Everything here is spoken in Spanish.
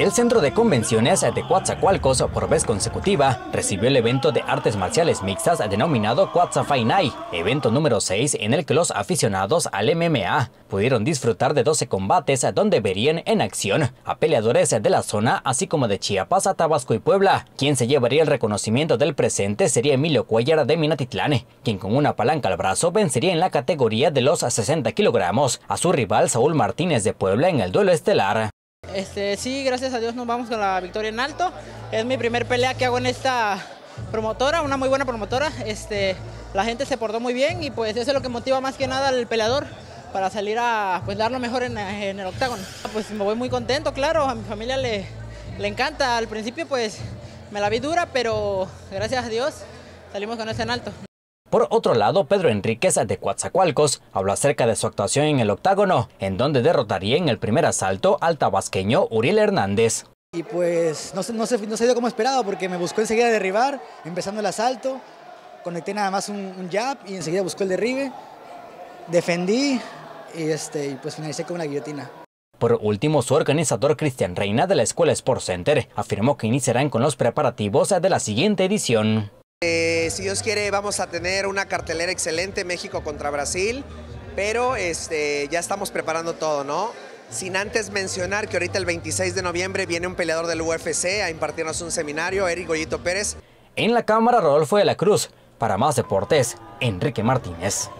El Centro de Convenciones de Coatzacoalcos, por vez consecutiva, recibió el evento de artes marciales mixtas denominado Coatzafainay, evento número 6 en el que los aficionados al MMA pudieron disfrutar de 12 combates donde verían en acción a peleadores de la zona, así como de Chiapas, Tabasco y Puebla. Quien se llevaría el reconocimiento del presente sería Emilio Cuellar de Minatitlán, quien con una palanca al brazo vencería en la categoría de los 60 kilogramos a su rival Saúl Martínez de Puebla en el duelo estelar. Este, sí, gracias a Dios nos vamos con la victoria en alto. Es mi primer pelea que hago en esta promotora, una muy buena promotora. Este, la gente se portó muy bien y pues eso es lo que motiva más que nada al peleador para salir a pues, dar lo mejor en, el octágono. Pues me voy muy contento, claro, a mi familia le, le encanta. Al principio pues me la vi dura, pero gracias a Dios salimos con ese en alto. Por otro lado, Pedro Enríquez de Coatzacoalcos habló acerca de su actuación en el octágono, en donde derrotaría en el primer asalto al tabasqueño Uriel Hernández. Y pues no, no, se, no se dio como esperado porque me buscó enseguida derribar, empezando el asalto, conecté nada más un, jab y enseguida buscó el derribe, defendí y, este, y pues finalicé con una guillotina. Por último, su organizador Cristian Reina de la Escuela Sport Center afirmó que iniciarán con los preparativos de la siguiente edición. Eh, si Dios quiere vamos a tener una cartelera excelente México contra Brasil, pero este, ya estamos preparando todo, ¿no? Sin antes mencionar que ahorita el 26 de noviembre viene un peleador del UFC a impartirnos un seminario, Eric Goyito Pérez. En la cámara Rodolfo de la Cruz, para más deportes, Enrique Martínez.